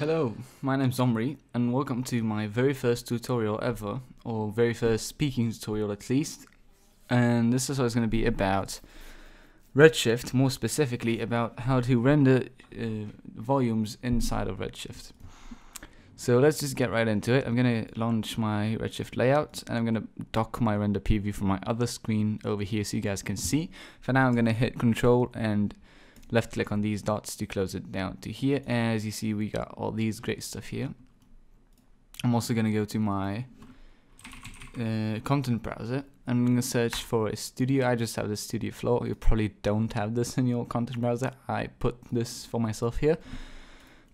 Hello, my name's Omri, and welcome to my very first tutorial ever, or very first speaking tutorial at least. And this is it's going to be about Redshift, more specifically about how to render uh, volumes inside of Redshift. So let's just get right into it. I'm going to launch my Redshift layout, and I'm going to dock my render preview from my other screen over here so you guys can see. For now, I'm going to hit Control and left click on these dots to close it down to here. As you see we got all these great stuff here. I'm also gonna go to my uh, content browser. I'm gonna search for a studio. I just have the studio floor. you probably don't have this in your content browser. I put this for myself here.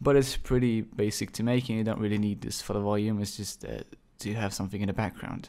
But it's pretty basic to make and you don't really need this for the volume. It's just uh, to have something in the background.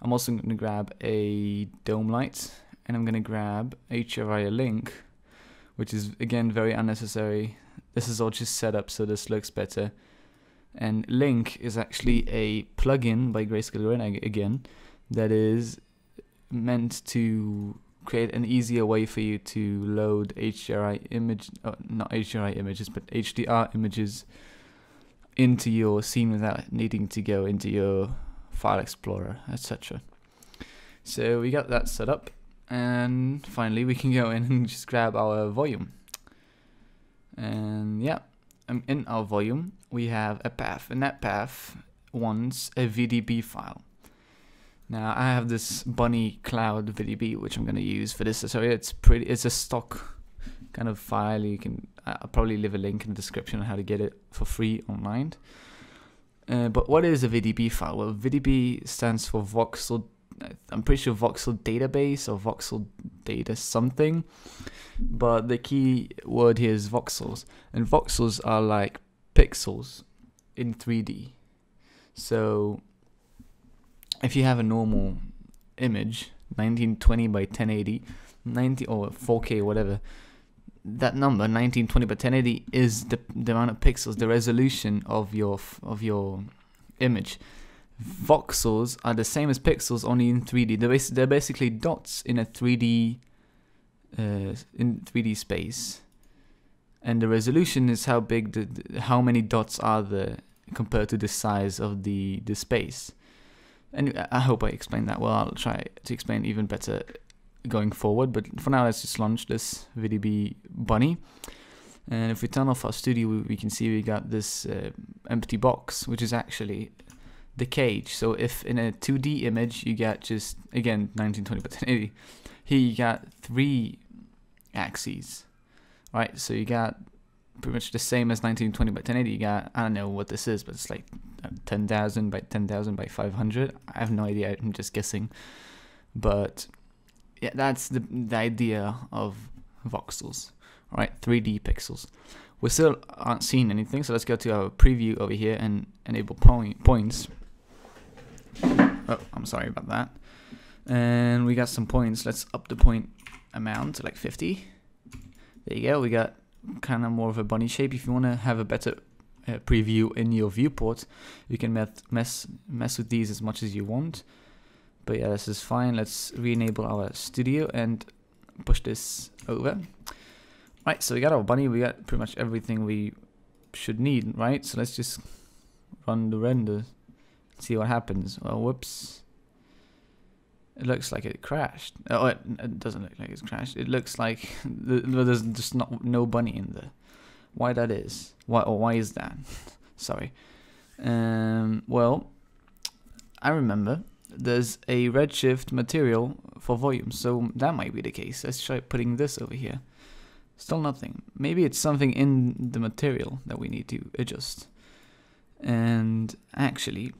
I'm also gonna grab a dome light and I'm gonna grab HDRI Link which is again very unnecessary. This is all just set up so this looks better. And Link is actually a plugin by Greyscalegorilla again that is meant to create an easier way for you to load HDRI image, uh, not HDRI images, but HDR images into your scene without needing to go into your file explorer, etc. So we got that set up and finally we can go in and just grab our volume. And yeah um, in our volume we have a path and that path wants a VDB file. Now I have this bunny cloud VDB which I'm going to use for this. So it's pretty it's a stock kind of file. You can I'll probably leave a link in the description on how to get it for free online. Uh, but what is a VDB file? Well, VDB stands for voxel I'm pretty sure voxel database or voxel data something but the key word here is voxels and voxels are like pixels in 3D so if you have a normal image 1920 by 1080 90 or 4k whatever that number 1920 by 1080 is the, the amount of pixels the resolution of your of your image voxels are the same as pixels only in 3D. They're, bas they're basically dots in a 3D uh, in 3D space, and the resolution is how big the, the, how many dots are there compared to the size of the the space. And I hope I explained that well. I'll try to explain even better going forward. But for now, let's just launch this VDB bunny. And if we turn off our studio, we, we can see we got this uh, empty box, which is actually the cage. So if in a 2D image you get just again 1920 by 1080, here you got three axes, right? So you got pretty much the same as 1920 by 1080. You got I don't know what this is, but it's like uh, 10,000 by 10,000 by 500. I have no idea. I'm just guessing, but yeah, that's the the idea of voxels, right? 3D pixels. We still aren't seeing anything, so let's go to our preview over here and enable point points. Oh, I'm sorry about that. And we got some points. Let's up the point amount to like 50. There you go. We got kind of more of a bunny shape. If you want to have a better uh, preview in your viewport, you can mess, mess mess with these as much as you want. But yeah, this is fine. Let's re-enable our studio and push this over. Right, so we got our bunny. We got pretty much everything we should need, right? So let's just run the render see what happens. Well, whoops. It looks like it crashed. Oh, it, it doesn't look like it's crashed. It looks like the, there's just not no bunny in there. Why that is? Why or why is that? Sorry. Um. Well, I remember there's a redshift material for volume, so that might be the case. Let's try putting this over here. Still nothing. Maybe it's something in the material that we need to adjust. And actually,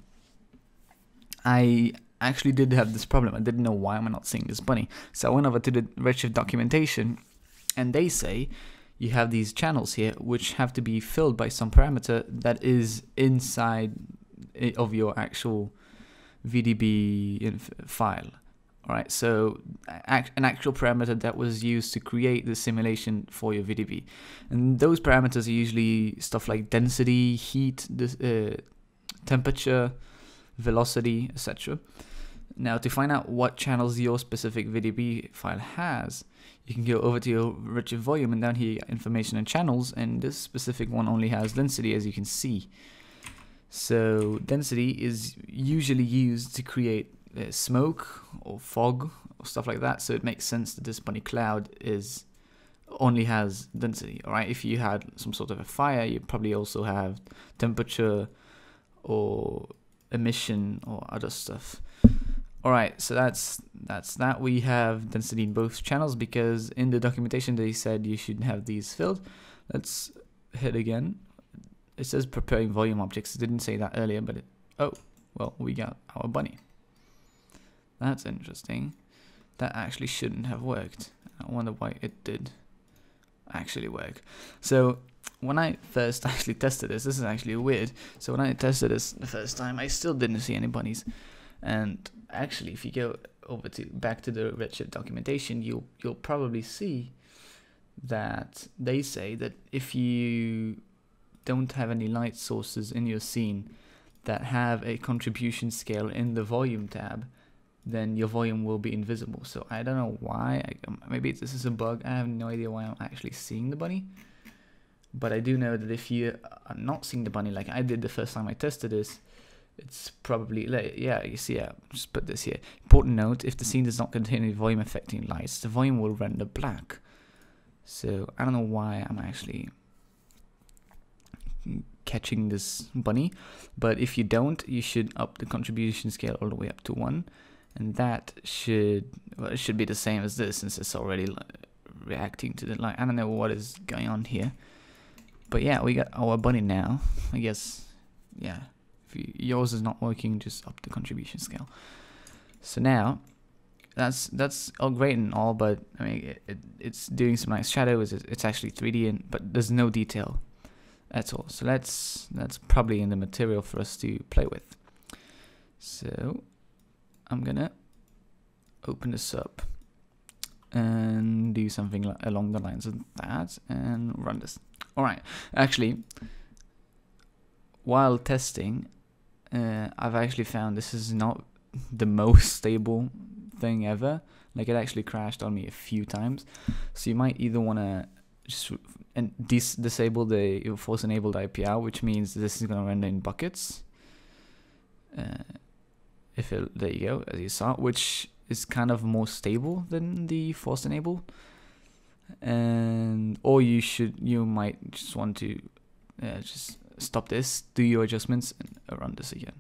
I actually did have this problem. I didn't know why am I not seeing this bunny. So I went over to the Redshift documentation and they say you have these channels here which have to be filled by some parameter that is inside of your actual VDB file. Alright, so an actual parameter that was used to create the simulation for your VDB. And those parameters are usually stuff like density, heat, uh, temperature, velocity, etc. Now to find out what channels your specific VDB file has, you can go over to your Redshift volume and down here information and channels and this specific one only has density as you can see. So density is usually used to create uh, smoke or fog or stuff like that so it makes sense that this bunny cloud is only has density alright if you had some sort of a fire you probably also have temperature or emission or other stuff Alright, so that's that's that. We have density in both channels because in the documentation they said you should have these filled. Let's hit again. It says preparing volume objects. It didn't say that earlier, but it, oh, well, we got our bunny. That's interesting. That actually shouldn't have worked. I wonder why it did actually work. So when I first actually tested this, this is actually weird. So when I tested this the first time, I still didn't see any bunnies. And actually, if you go over to back to the Redshift documentation, you'll you'll probably see that they say that if you don't have any light sources in your scene that have a contribution scale in the volume tab, then your volume will be invisible. So I don't know why. I, um, maybe this is a bug. I have no idea why I'm actually seeing the bunny. But I do know that if you are not seeing the bunny like I did the first time I tested this, it's probably like yeah you see yeah just put this here important note if the scene does not contain any volume affecting lights the volume will render black so I don't know why I'm actually catching this bunny but if you don't you should up the contribution scale all the way up to one and that should well, it should be the same as this since it's already reacting to the light I don't know what is going on here but yeah we got our bunny now I guess yeah If yours is not working, just up the contribution scale. So now, that's that's all great and all, but I mean, it, it, it's doing some nice shadows. It's, it's actually 3D, and but there's no detail at all. So that's that's probably in the material for us to play with. So I'm gonna open this up and do something along the lines of that and run this. All right, actually, while testing, uh, I've actually found this is not the most stable thing ever. Like it actually crashed on me a few times. So you might either want to just and dis disable the force enabled IPR, which means this is going to render in buckets. Uh, if it, there you go, as you saw, which is kind of more stable than the force enable. And or you should you might just want to uh, just stop this, do your adjustments, and run this again.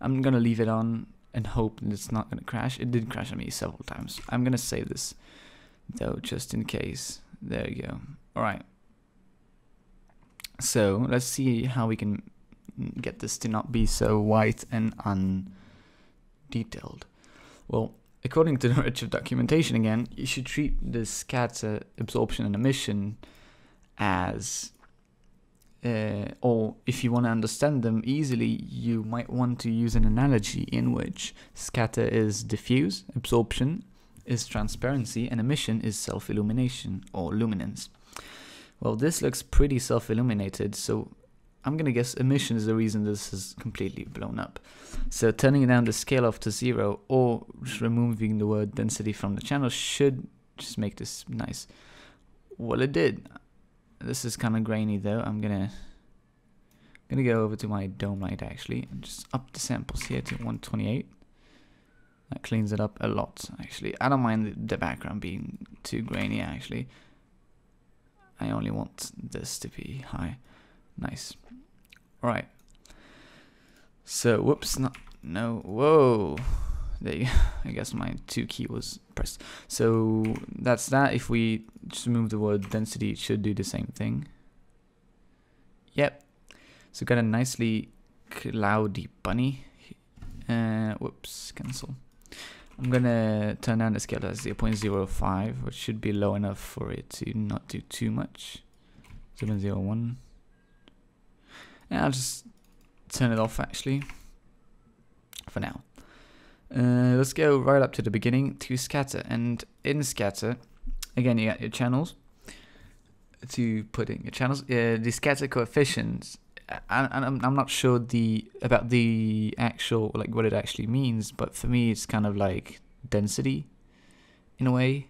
I'm gonna leave it on and hope that it's not gonna crash. It did crash on me several times. I'm gonna save this though, just in case. There you go. Alright. So let's see how we can get this to not be so white and undetailed. Well, according to the Redshift documentation again, you should treat the scatter absorption and emission as uh, or if you want to understand them easily, you might want to use an analogy in which scatter is diffuse, absorption is transparency, and emission is self-illumination or luminance. Well, this looks pretty self-illuminated, so I'm gonna guess emission is the reason this is completely blown up. So turning down the scale off to zero or just removing the word density from the channel should just make this nice. Well, it did. This is kind of grainy though. I'm gonna gonna go over to my dome light actually and just up the samples here to 128. That cleans it up a lot actually. I don't mind the background being too grainy actually. I only want this to be high. Nice. Alright. So, whoops, not, no, whoa. There you, I guess my 2 key was pressed. So that's that. If we just remove the word density, it should do the same thing. Yep. So got a nicely cloudy bunny. Uh, whoops, cancel. I'm gonna turn down the scale to 0.05, which should be low enough for it to not do too much. 0.01. And I'll just turn it off actually for now. Uh, let's go right up to the beginning to scatter. And in scatter, again, you got your channels to put in your channels. Uh, the scatter coefficients and I'm I'm not sure the about the actual like what it actually means, but for me it's kind of like density in a way.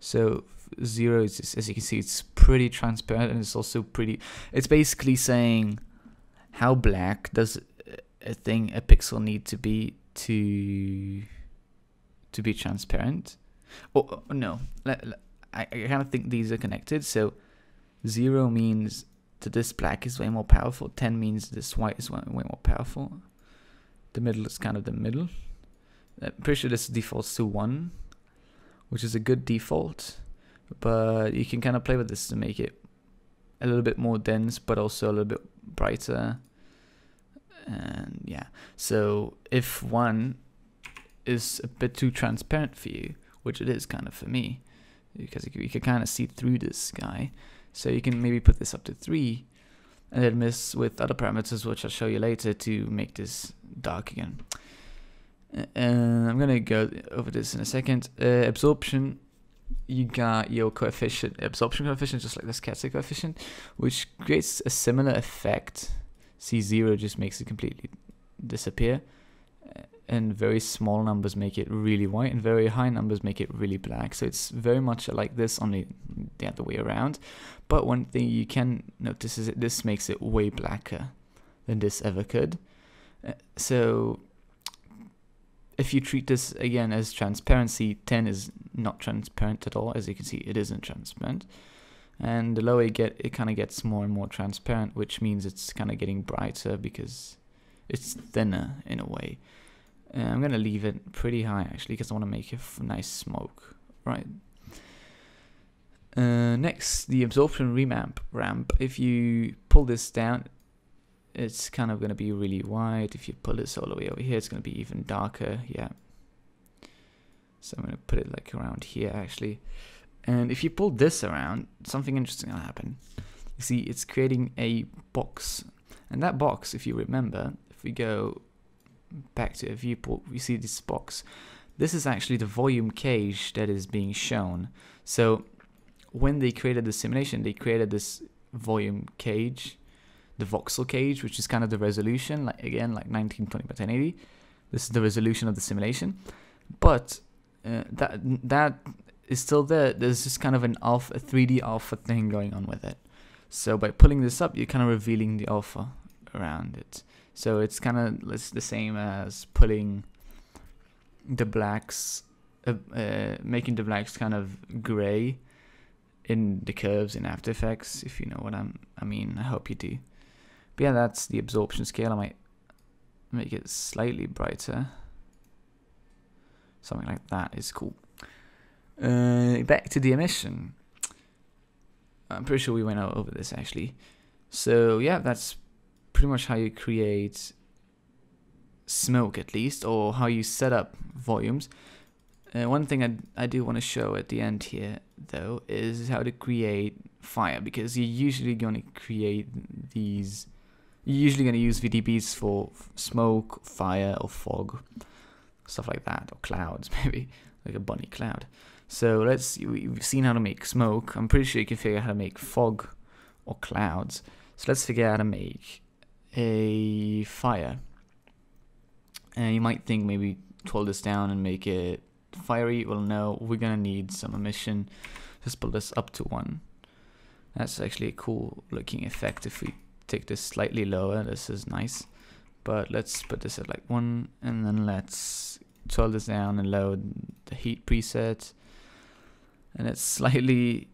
So zero is as you can see it's pretty transparent and it's also pretty it's basically saying how black does a thing a pixel need to be to to be transparent? Oh, oh no. I, kind of think these are connected. So zero means that this black is way more powerful. 10 means this white is way more powerful. The middle is kind of the middle. I'm pretty sure this defaults to 1 which is a good default but you can kind of play with this to make it a little bit more dense but also a little bit brighter. And yeah. So if one is a bit too transparent for you which it is kind of for me because you can kind of see through this guy. So you can maybe put this up to 3 and then mess with other parameters which I'll show you later to make this dark again. And I'm gonna go over this in a second. Uh, absorption you got your coefficient absorption coefficient just like the scatter coefficient which creates a similar effect. C0 just makes it completely disappear. And very small numbers make it really white and very high numbers make it really black. So it's very much like this only the other way around. But one thing you can notice is that this makes it way blacker than this ever could. Uh, so if you treat this again as transparency 10 is not transparent at all. As you can see it isn't transparent. And the lower you get it kind of gets more and more transparent which means it's kind of getting brighter because it's thinner in a way. I'm gonna leave it pretty high actually because I want to make a nice smoke. Right. Uh, next the absorption remap ramp. If you pull this down it's kind of going to be really wide if you pull this all the way over here it's going to be even darker yeah so I'm going to put it like around here actually and if you pull this around, something interesting will happen. You see, it's creating a box. And that box, if you remember, if we go back to a viewport, we see this box. This is actually the volume cage that is being shown. So when they created the simulation, they created this volume cage, the voxel cage, which is kind of the resolution, like again, like 1920 by 1080. This is the resolution of the simulation. But uh, that that is still there. There's just kind of an alpha, a 3D alpha thing going on with it. So by pulling this up, you're kind of revealing the alpha around it. So it's kind of it's the same as pulling the blacks, uh, uh, making the blacks kind of gray in the curves in After Effects, if you know what I'm, I mean. I hope you do. But yeah, that's the absorption scale. I might make it slightly brighter. Something like that is cool. Uh, back to the emission. I'm pretty sure we went over this actually. So yeah, that's pretty much how you create smoke at least, or how you set up volumes. Uh, one thing I, I do want to show at the end here, though, is how to create fire, because you're usually going to create these, you're usually going to use VDBs for smoke, fire, or fog, stuff like that, or clouds, maybe, like a bunny cloud. So let's, we've seen how to make smoke. I'm pretty sure you can figure out how to make fog or clouds. So let's figure out how to make a fire. And you might think maybe twirl this down and make it fiery. Well, no, we're gonna need some emission. Just pull this up to one. That's actually a cool looking effect if we take this slightly lower. This is nice. But let's put this at like one and then let's twirl this down and load the heat preset and it's slightly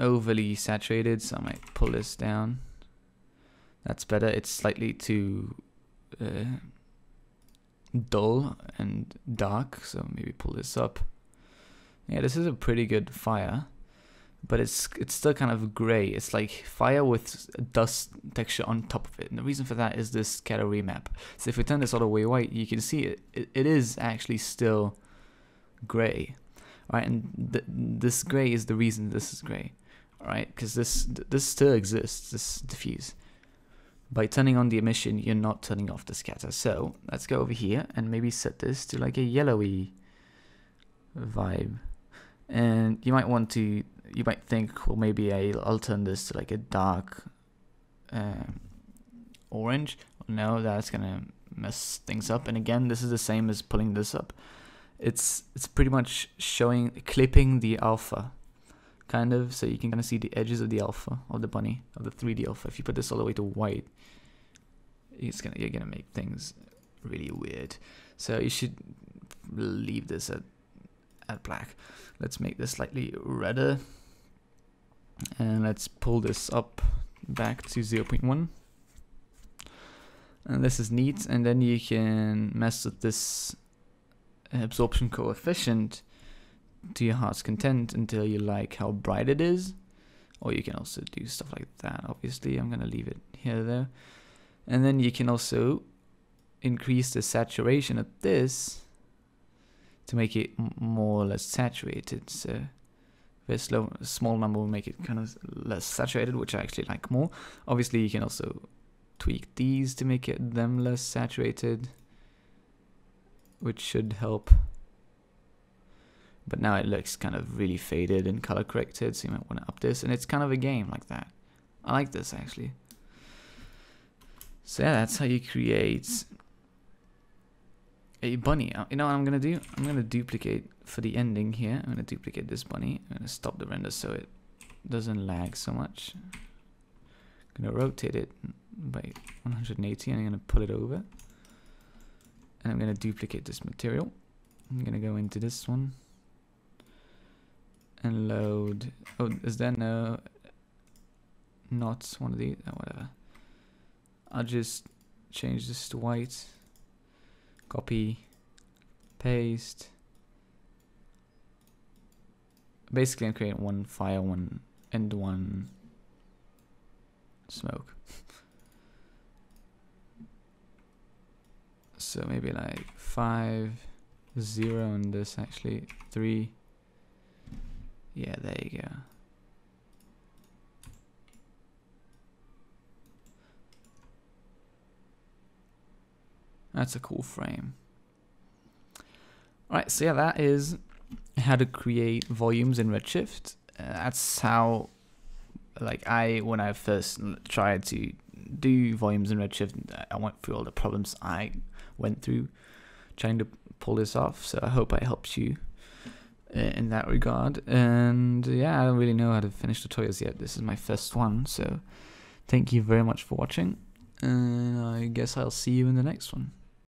overly saturated so I might pull this down that's better it's slightly too uh, dull and dark so maybe pull this up yeah this is a pretty good fire but it's it's still kind of gray it's like fire with dust texture on top of it and the reason for that is this scatter remap so if we turn this all the way white you can see it it, it is actually still gray right? And th this gray is the reason this is gray, right? Because this this still exists, this diffuse. By turning on the emission, you're not turning off the scatter. So let's go over here and maybe set this to like a yellowy vibe. And you might want to, you might think, well, maybe I'll, I'll turn this to like a dark, uh, orange. No, that's gonna mess things up. And again, this is the same as pulling this up. It's it's pretty much showing clipping the alpha, kind of, so you can kind of see the edges of the alpha of the bunny of the 3D alpha. If you put this all the way to white, it's gonna you're gonna make things really weird. So you should leave this at at black. Let's make this slightly redder. And let's pull this up back to 0.1 and this is neat. And then you can mess with this absorption coefficient to your heart's content until you like how bright it is. Or you can also do stuff like that obviously. I'm gonna leave it here though. And then you can also increase the saturation of this to make it more or less saturated so very slow small number will make it kind of less saturated which I actually like more. Obviously you can also tweak these to make it them less saturated which should help. But now it looks kind of really faded and color corrected so you might want to up this and it's kind of a game like that. I like this actually. So yeah that's how you create a bunny uh, you know what I'm gonna do I'm gonna duplicate for the ending here I'm gonna duplicate this bunny I'm gonna stop the render so it doesn't lag so much I'm gonna rotate it by 180 and I'm to pull it over. And I'm to duplicate this material. I'm to go into this one and load. Oh, is there no not one of these? Oh, whatever. I'll just change this to white. Copy, paste. Basically, I'm creating one fire, one and one smoke. So maybe like five, zero, and this actually three. Yeah, there you go. That's a cool frame. Alright, so yeah, that is how to create volumes in Redshift. Uh, that's how, like, I, when I first tried to do volumes in Redshift, I went through all the problems I went through trying to pull this off. So I hope I helped you uh, in that regard. And yeah, I don't really know how to finish tutorials yet. This is my first one. So thank you very much for watching. And I guess I'll see you in the next one.